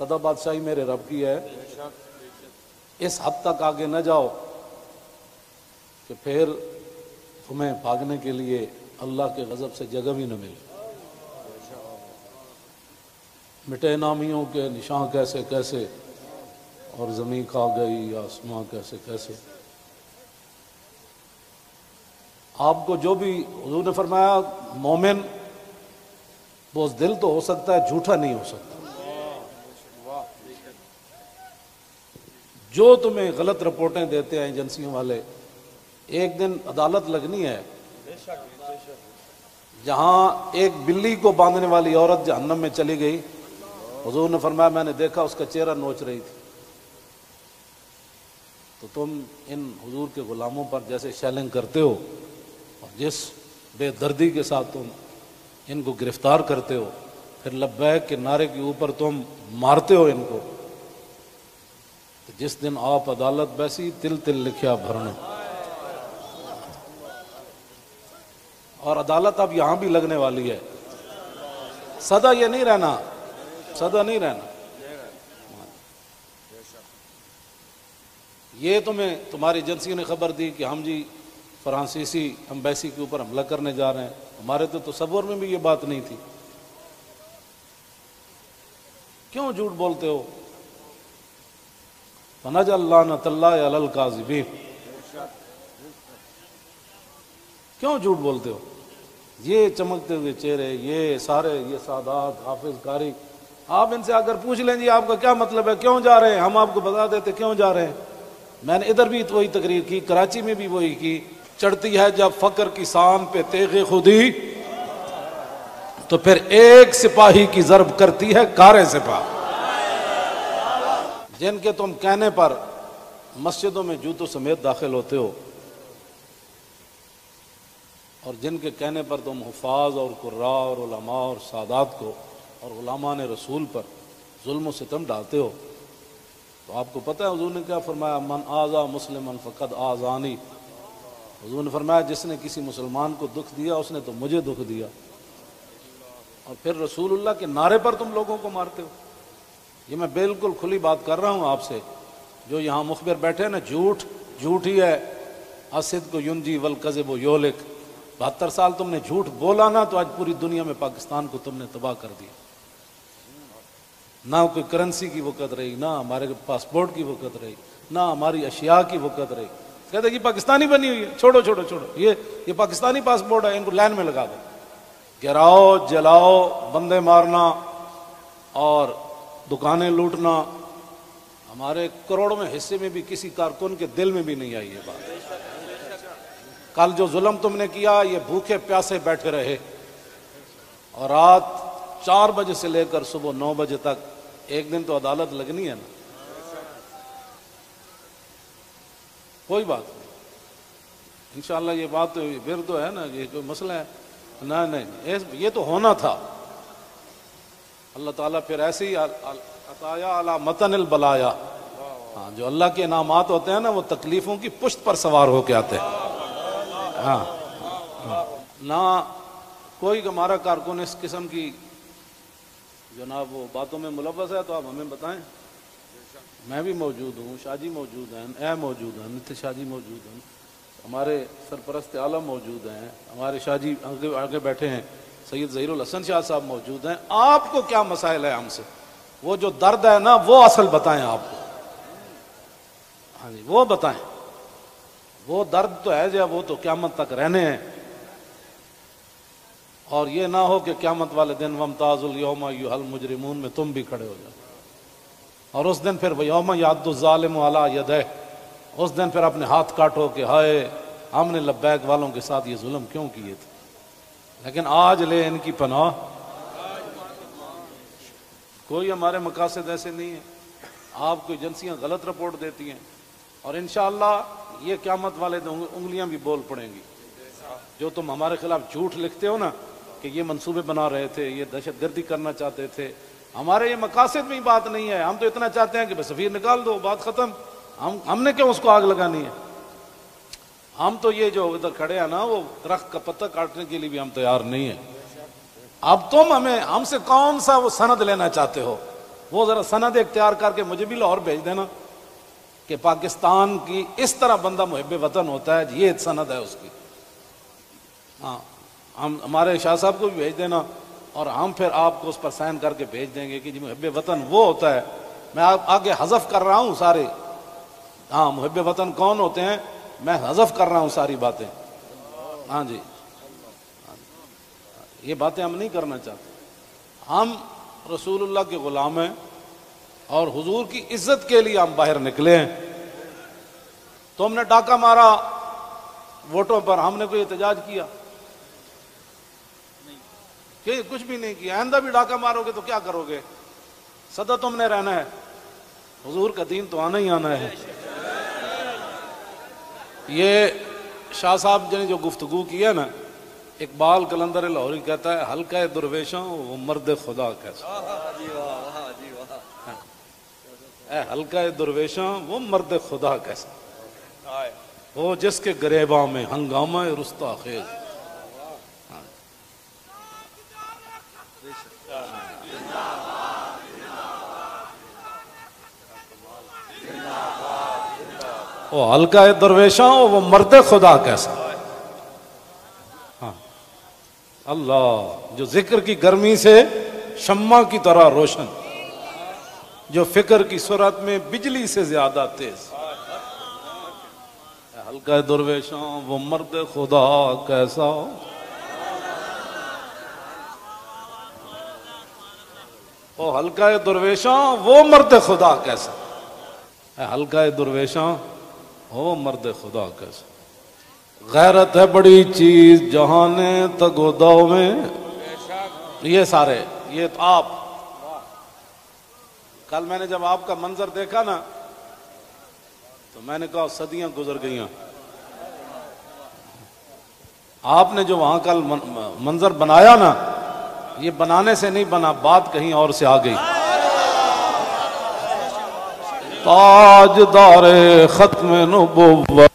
सदा बादशाही मेरे रब की है। इस हद तक आगे न जाओ कि फिर तुम्हें भागने के लिए अल्लाह के गजब से जगह भी न मिले। मिटे नामियों के निशान कैसे कैसे और ज़मीन खा गई आसमां कैसे कैसे। आपको जो भी हजूर ने फरमाया, मोमिन, वो दिल तो हो सकता है, झूठा नहीं हो सकता। जो तुम्हें गलत रिपोर्टें देते हैं एजेंसियों वाले, एक दिन अदालत लगनी है। जहाँ एक बिल्ली को बांधने वाली औरत जहन्नम में चली गई, हजूर ने फरमाया, मैंने देखा, उसका चेहरा नोच रही थी। तो तुम इन हजूर के गुलामों पर जैसे शैलिंग करते हो, और जिस बेदर्दी के साथ तुम इनको गिरफ़्तार करते हो, फिर लब्बैक के नारे के ऊपर तुम मारते हो इनको। जिस दिन आप अदालत बैसी, तिल तिल लिखिया भरना। और अदालत अब यहाँ भी लगने वाली है। सदा ये नहीं रहना। सदा नहीं रहना। ये तुम्हें, तुम्हारी एजेंसी ने खबर दी कि हम जी फ्रांसीसी अम्बेसी के ऊपर हमला करने जा रहे हैं। हमारे तो तस्वुर में भी ये बात नहीं थी। क्यों झूठ बोलते हो? काजिबी क्यों झूठ बोलते हो? ये चमकते हुए चेहरे, ये सारे, ये सादात हाफिज कारी आप इनसे अगर पूछ लें जी, आपका क्या मतलब है? क्यों जा रहे हैं? हम आपको बता देते क्यों जा रहे हैं? मैंने इधर भी तो वही तकरीर की, कराची में भी वही की। चढ़ती है जब फकर किसान पे तेगे खुदी तो फिर एक सिपाही की जरब करती है कारे सिपाह जिनके तुम कहने पर मस्जिदों में जूतों समेत दाखिल होते हो, और जिनके कहने पर तुम हफाज और कुर्रा और उलमा और सादात को और ने रसूल पर जुल्म सितम डालते हो तो आपको पता है हजूर ने क्या फरमाया? मन आज़ा मुस्लिम फ़कत आज़ानी। हजूर ने फरमाया, जिसने किसी मुसलमान को दुख दिया, उसने तो मुझे दुख दिया। और फिर रसूलुल्लाह के नारे पर तुम लोगों को मारते हो। ये मैं बिल्कुल खुली बात कर रहा हूँ आपसे। जो यहाँ मुखबिर बैठे ना, झूठ झूठ ही है। असिद को युनजी वल कज़ब योलिक। बहत्तर साल तुमने झूठ बोला ना तो आज पूरी दुनिया में पाकिस्तान को तुमने तबाह कर दिया। ना कोई करेंसी की वक़्त रही, ना हमारे पासपोर्ट की वक़्त रही, ना हमारी अशिया की वक़्त रही। कहते कि पाकिस्तानी बनी हुई है। छोड़ो छोड़ो छोड़ो। ये ये पाकिस्तानी पासपोर्ट है, इनको लाइन में लगा दो। गिराओ, जलाओ, बंदे मारना और दुकानें लूटना, हमारे करोड़ों में हिस्से में भी किसी कारकुन के दिल में भी नहीं आई ये बात। कल जो जुल्म तुमने किया, ये भूखे प्यासे बैठे रहे। और रात चार बजे से लेकर सुबह नौ बजे तक, एक दिन तो अदालत लगनी है ना। कोई बात नहीं। इंशाल्लाह ये बात तो फिर तो है ना, ये कोई मसला है। ना नहीं, ये तो होना था। अल्लाह ताला फिर ऐसे ही अताया अला मतन बलाया। हाँ जो अल्लाह के इनामात होते हैं ना वो तकलीफों की पुश्त पर सवार होके आते हैं। हाँ, हाँ। ना कोई हमारा कारकुन इस किस्म की जनाब वो बातों में मुलवस है तो आप हमें बताएँ। मैं भी मौजूद हूँ शाहजी मौजूद हैं ए मौजूद हैं नित्य शाहजी मौजूद हैं। हमारे सरपरस्त आलम मौजूद हैं हमारे शाहजी आगे आगे बैठे हैं। सैयद जहीरुल हसन शाह साहब मौजूद हैं। आपको क्या मसाइल है हमसे? वो जो दर्द है ना, वो असल बताएँ आपको। हाँ जी, वो बताएँ। वो दर्द तो है जब वो तो क्यामत तक रहने हैं। और ये ना हो कि क्यामत वाले दिन, वमताजुल योम हल मुजरिमून में तुम भी खड़े हो जाओ। और उस दिन फिर योम यादुजालिम वाला यद उस दिन फिर अपने हाथ काटो कि हाय, हमने लब्बैक वालों के साथ ये जुल्म क्यों किए थे? लेकिन आज ले इनकी पनाह। कोई हमारे मकासद ऐसे नहीं है। आपको एजेंसियाँ गलत रिपोर्ट देती हैं। और इन ये क्यामत वाले उंगलियाँ भी बोल पड़ेंगी। जो तुम हमारे खिलाफ झूठ लिखते हो ना, कि ये मंसूबे बना रहे थे, ये दहशत गर्दी करना चाहते थे। हमारे ये मकासद में ही बात नहीं है। हम तो इतना चाहते हैं कि बस सफीर निकाल दो, बात खत्म। हम, हमने क्यों उसको आग लगानी है? हम तो ये जो इधर खड़े हैं ना, वो दरख्त का पत्ता काटने के लिए भी हम तैयार नहीं है। अब तुम हमें, हमसे कौन सा वो सनद लेना चाहते हो? वो ज़रा सनद इख्तियार करके मुझे भी लाहौर भेज देना कि पाकिस्तान की इस तरह बंदा मुहब वतन होता है, ये सनद है उसकी। हाँ हम, हमारे शाह साहब को भी भेज देना और हम फिर आपको उस पर साइन करके भेज देंगे कि जी मुहब वतन वो होता है। मैं आप आगे हजफ कर रहा हूँ सारे। हाँ मुहब वतन कौन होते हैं? मैं हजफ कर रहा हूँ सारी बातें। हाँ जी। ये बातें हम नहीं करना चाहते। हम रसूलुल्लाह के ग़ुलाम हैं और हुजूर की इज़्ज़त के लिए हम बाहर निकले हैं। तो हमने डाका मारा, वोटों पर हमने कोई एहतजाज किया? कि कुछ भी नहीं किया। आंदा भी डाका मारोगे तो क्या करोगे? सदा तुमने रहना है। हुजूर का दीन तो आना ही आना है। ये शाह साहब ने जो गुफ्तु की है ना इकबाल कलंदर लाहौरी कहता है हल्का दुर्वेशों वो मर्द खुदा कैसा है। हल्का दुर्वेशों वो मर्द खुदा कैसा वो जिसके गरेबा में हंगामा रुस्ता खेज वो हल्का दरवेशा हो, वो मर्द खुदा कैसा? हाँ। अल्लाह, जो ज़िक्र की गर्मी से शम्मा की तरह रोशन, जो फ़िक्र की सूरत में बिजली से ज़्यादा तेज। हल्का दुर्वेशा वो मर्द खुदा कैसा? वो हल्का दुर्वेशा वो मर्द खुदा कैसा? हल्का दुर्वेशा हो मर्द खुदा कैसे। गैरत है बड़ी चीज़ जहाने तगोदा में। ये सारे, ये तो आप। कल मैंने जब आपका मंजर देखा ना तो मैंने कहा सदियाँ गुजर गई आपने जो वहाँ कल मंजर बनाया ना, ये बनाने से नहीं बना, बात कहीं और से आ गई। ताजदार खत्म नबुव्वत